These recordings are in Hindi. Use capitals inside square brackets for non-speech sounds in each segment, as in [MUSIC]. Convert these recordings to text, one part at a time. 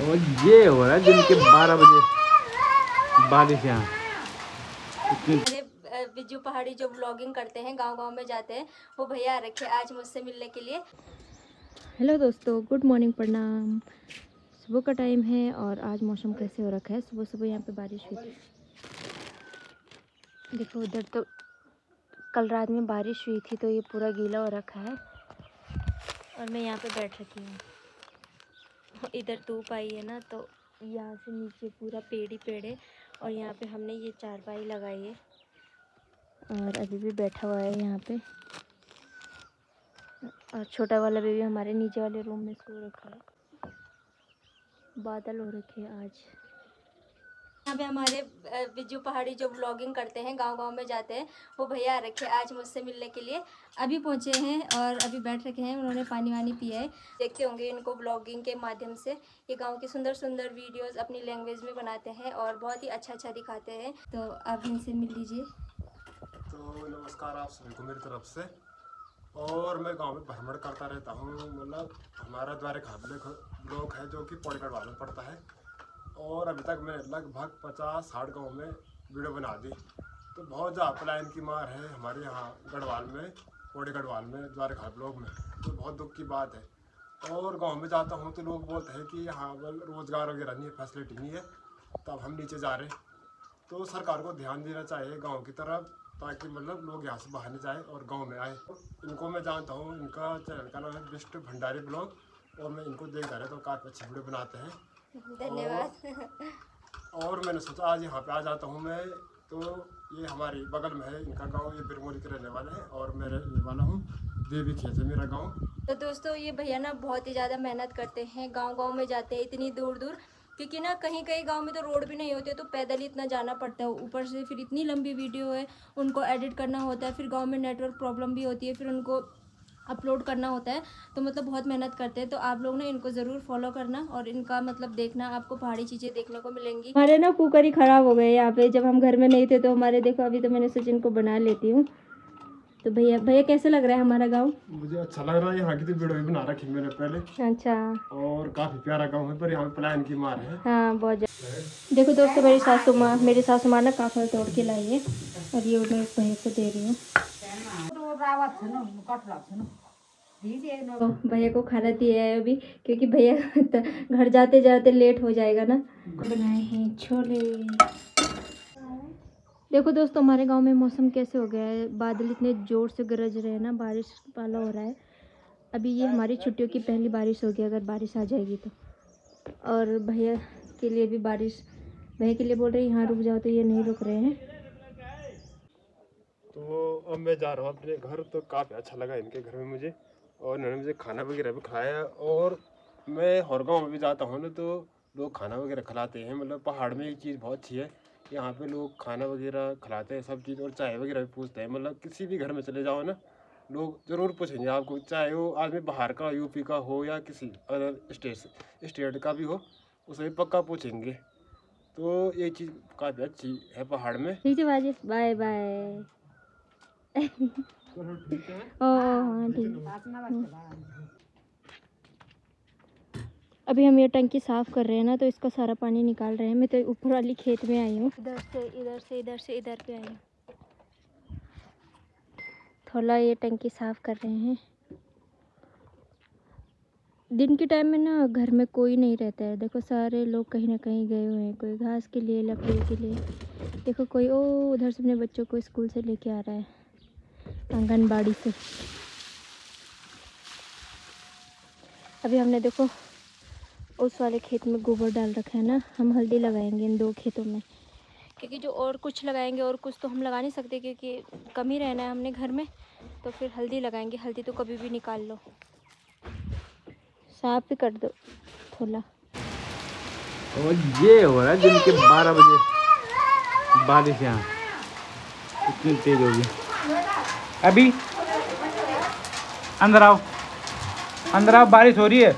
और ये हो रहा है दिन के बारह बजे बारिश यहाँ। बिज्जू पहाड़ी जो ब्लॉगिंग करते हैं गाँव गाँव में जाते हैं वो भैया रखे आज मुझसे मिलने के लिए। हेलो दोस्तों गुड मॉर्निंग प्रणाम। सुबह का टाइम है और आज मौसम कैसे हो रखा है? सुबह सुबह यहाँ पे बारिश हुई थी। देखो उधर तो कल रात में बारिश हुई थी तो ये पूरा गीला हो रखा है। और मैं यहाँ पे बैठ रखी हूँ। इधर धूप आई है ना तो यहाँ से नीचे पूरा पेड़ ही पेड़ है और यहाँ पे हमने ये चारपाई लगाई है और अभी भी बैठा हुआ है यहाँ पे। और छोटा वाला बेबी हमारे नीचे वाले रूम में सो रखा है। बादल हो रखे हैं आज। यहाँ पे हमारे बिज्जू पहाड़ी जो ब्लॉगिंग करते हैं गाँव गाँव में जाते हैं, वो भैया रखे आज मुझसे मिलने के लिए। अभी पहुँचे हैं और अभी बैठ रखे हैं, उन्होंने पानी वानी पिया है। देखते होंगे इनको ब्लॉगिंग के माध्यम से। ये गाँव की सुंदर सुंदर वीडियोस अपनी लैंग्वेज में बनाते हैं और बहुत ही अच्छा अच्छा दिखाते हैं। तो आप इनसे मिल लीजिए। तो नमस्कार, आप सभी को मेरी तरफ़ से। और मैं गाँव में भ्रमण करता रहता हूँ। मतलब हमारा द्वारे खाबले ब्लॉक है जो कि पौड़ी गढ़वाल में पड़ता है। और अभी तक मैंने लगभग पचास साठ गाँव में वीडियो बना दी। तो बहुत ज़्यादा पलायन की मार है हमारे यहाँ गढ़वाल में पौड़ी गढ़वाल में द्वारे खाल ब्लॉक में। तो बहुत दुख की बात है। और गाँव में जाता हूँ तो लोग बोलते हैं कि यहाँ पर रोज़गार वगैरह नहीं है फैसिलिटी नहीं है। तब हम नीचे जा रहे हैं। तो सरकार को ध्यान देना चाहिए गाँव की तरफ़, ताकि मतलब लोग यहाँ से बाहर नहीं जाए और गाँव में आए। इनको मैं जानता हूँ, इनका चैनल का नाम है विष्णु भंडारी ब्लॉग और मैं इनको देखता रहता हूँ, काफ़ी अच्छी वीडियो बनाते हैं। धन्यवाद। और मैंने सोचा आज यहाँ पे आ जाता हूँ मैं। तो ये हमारे बगल में है इनका गाँव ये बिरमोली के रहने वाले हैं और मैं रहने वाला हूँ। देवी खेत है मेरा गाँव। तो दोस्तों ये भैया ना बहुत ही ज़्यादा मेहनत करते हैं गाँव गाँव में जाते हैं इतनी दूर दूर क्योंकि ना कहीं कहीं गाँव में तो रोड भी नहीं होते तो पैदल ही इतना जाना पड़ता है। ऊपर से फिर इतनी लंबी वीडियो है उनको एडिट करना होता है फिर गाँव में नेटवर्क प्रॉब्लम भी होती है फिर उनको अपलोड करना होता है तो मतलब बहुत मेहनत करते हैं तो आप लोग ना इनको ज़रूर फॉलो करना और इनका मतलब देखना आपको पहाड़ी चीज़ें देखने को मिलेंगी। हमारे ना कुकर ही ख़राब हो गए यहाँ पे जब हम घर में नहीं थे तो हमारे देखो अभी तो मैंने सोचा इनको बना लेती हूँ। तो भैया भैया कैसे लग रहा है हमारा गाँव? मुझे अच्छा लग रहा है यहाँ की तो वीडियो बना रखी मैंने पहले। अच्छा। और काफ़ी प्यारा गाँव है पर यहाँ पे पलायन की मार है। हाँ बहुत देखो दोस्तों मेरी सासू माँ मेरी सासू माँ ना काफल तोड़ के लाई है। और ये मैं भैया को दे रही हूँ। तो [LAUGHS] भैया को खाना दिया है अभी क्योंकि भैया [LAUGHS] घर जाते जाते लेट हो जाएगा ना। बनाए हैं छोले। देखो दोस्तों हमारे गाँव में मौसम कैसे हो गया है। बादल इतने ज़ोर से गरज रहे हैं ना बारिश वाला हो रहा है। अभी ये हमारी छुट्टियों की पहली बारिश होगी अगर बारिश आ जाएगी तो। और भैया के लिए भी बारिश भैया के लिए बोल रहे हैं यहाँ रुक जाओ तो ये नहीं रुक रहे हैं। अब मैं जा रहा हूँ अपने घर तो काफ़ी अच्छा लगा इनके घर में मुझे। और इन्होंने मुझे खाना वगैरह भी खिलाया और मैं हर गाँव में भी जाता हूँ ना तो लोग खाना वगैरह खिलाते हैं। मतलब पहाड़ में ये चीज़ बहुत अच्छी है। यहाँ पे लोग खाना वगैरह खिलाते हैं, सब चीज़, और चाय वगैरह भी पूछते हैं। मतलब किसी भी घर में चले जाओ ना, लोग ज़रूर पूछेंगे आपको, चाहे वो आदमी बाहर का, यूपी का हो या किसी अदर स्टेट स्टेट का भी हो उसे पक्का पूछेंगे। तो ये चीज़ काफ़ी अच्छी है पहाड़ में। ठीक है बाय बाय। चलो ठीक है ओ हाँ ठीक। अभी हम ये टंकी साफ़ कर रहे हैं ना तो इसका सारा पानी निकाल रहे हैं। मैं तो ऊपर वाली खेत में आई हूँ। इधर से इधर से इधर से इधर पे आई हूँ। थोड़ा ये टंकी साफ़ कर रहे हैं। दिन के टाइम में ना घर में कोई नहीं रहता है। देखो सारे लोग कहीं ना कहीं गए हुए हैं कोई घास के लिए लकड़ी के लिए। देखो कोई ओ उधर से अपने बच्चों को स्कूल से लेके आ रहा है। आंगनबाड़ी से। अभी हमने देखो, उस वाले खेत में गोबर डाल रखा है ना, हम हल्दी लगाएँगे इन दो खेतों में। क्योंकि जो और कुछ लगाएँगे और कुछ तो हम लगा नहीं सकते क्योंकि कम ही रहना है हमने घर में तो फिर हल्दी लगाएँगे। हल्दी तो कभी भी निकाल लो। साफ़ ही कर दो थोड़ा। और ये हो रहा है दिन के बारह बजे। बारिश यहाँ। इतनी तेज होगी। अभी अंदर आओ। अंदर आओ बारिश हो रही है।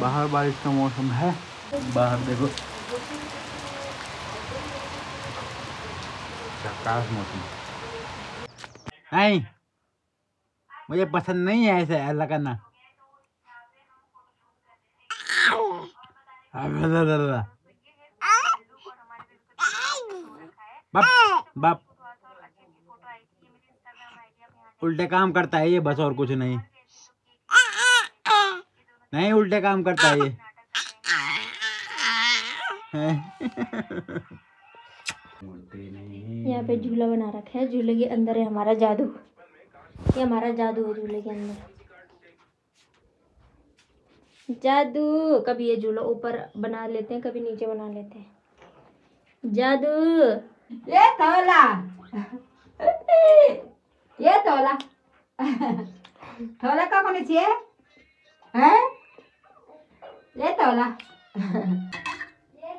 बाहर बारिश का मौसम है। बाहर देखो। झकास मौसम। नहीं मुझे पसंद नहीं है ऐसे अल्लाह करना। बाप बाप। उल्टे काम करता है ये, बस और कुछ नहीं। नहीं उल्टे काम करता है ये। यहाँ पे झूला बना रखा है, झूले के अंदर है हमारा जादू। ये हमारा जादू है झूले के अंदर। जादू। कभी ये झूला ऊपर बना लेते हैं, कभी नीचे बना लेते हैं। जादू। ये तोला ये तोला तोला का कोणी छे हैं ये तोला ये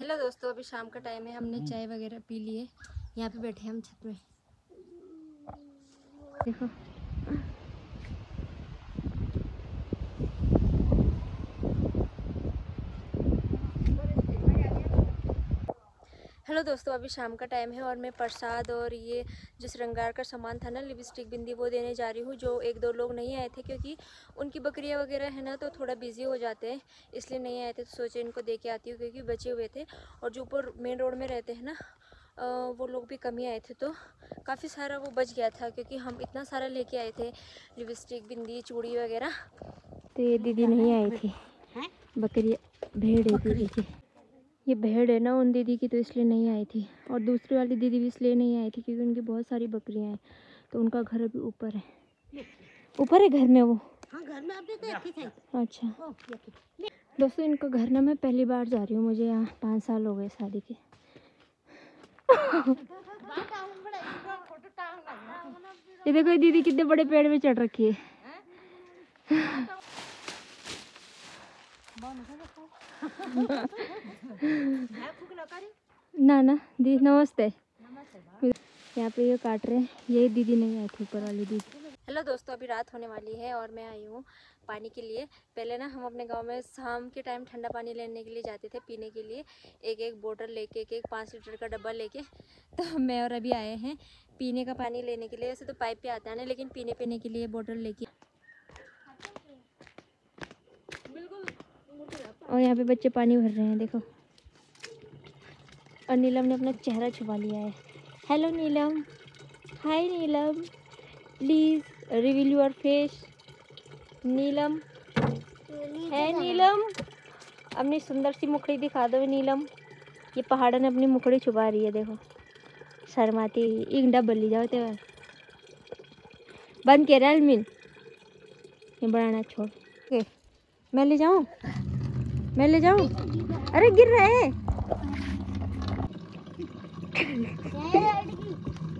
हेलो दोस्तों, अभी शाम का टाइम है हमने चाय वगैरह पी ली है। यहाँ पे बैठे हम छत में देखो। हेलो दोस्तों अभी शाम का टाइम है और मैं प्रसाद और ये जो श्रृंगार का सामान था ना लिपस्टिक बिंदी वो देने जा रही हूँ जो एक दो लोग नहीं आए थे क्योंकि उनकी बकरियाँ वगैरह है ना तो थोड़ा बिज़ी हो जाते हैं इसलिए नहीं आए थे तो सोचे इनको दे के आती हूँ क्योंकि बचे हुए थे और जो ऊपर मेन रोड में रहते हैं ना वो लोग भी कम ही आए थे तो काफ़ी सारा वो बच गया था क्योंकि हम इतना सारा लेके आए थे लिपस्टिक बिंदी चूड़ी वगैरह। तो ये दीदी नहीं आई थी बकरी भेड़ है दीदी की। ये भेड़ है ना उन दीदी की तो इसलिए नहीं आई थी। और दूसरी वाली दीदी भी इसलिए नहीं आई थी क्योंकि उनकी बहुत सारी बकरियाँ हैं तो उनका घर अभी ऊपर है। ऊपर है घर में वो? हाँ घर में अभी तो अच्छा। दोस्तों इनका घर ना मैं पहली बार जा रही हूँ मुझे यहाँ पाँच साल हो गए शादी के। ये देखो ये दीदी कितने बड़े पेड़ में चढ़ रखी है। ना ना दी, नमस्ते। यहाँ पे ये काट रहे हैं। ये दीदी नहीं आई थी, ऊपर वाली दीदी। हेलो दोस्तों, अभी रात होने वाली है और मैं आई हूँ पानी के लिए। पहले ना हम अपने गाँव में शाम के टाइम ठंडा पानी लेने के लिए जाते थे, पीने के लिए। एक एक बोतल लेके एक एक पाँच लीटर का डब्बा लेके। तो मैं और अभी आए हैं पीने का पानी लेने के लिए। वैसे तो पाइप पे आता है ना लेकिन पीने पीने के लिए बोतल लेके। और यहाँ पे बच्चे पानी भर रहे हैं, देखो। और नीलम ने अपना चेहरा छुपा लिया है। Hello Neelam. Hi Neelam. Please reveal your face Neelam. है, नीलम। अपनी सुंदर सी मुखड़ी दिखा दो, नीलम। ये पहाड़ ने अपनी मुखड़ी छुपा रही है, देखो। शर्माती डब्बल ली जाओ ते बंद के रहा अलमीन। ये बनाना छोड़। मैं ले जाऊँ? मैं ले जाऊँ? अरे गिर रहे है।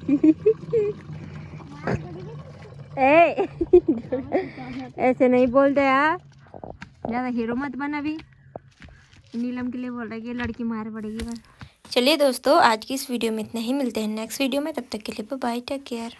[LAUGHS] ए, ऐसे नहीं बोलते यार। ज़्यादा हीरो मत बन अभी। नीलम के लिए बोल रहा है कि लड़की मार पड़ेगी बस। चलिए दोस्तों, आज की इस वीडियो में इतना ही। मिलते हैं नेक्स्ट वीडियो में। तब तक के लिए बाय टेक केयर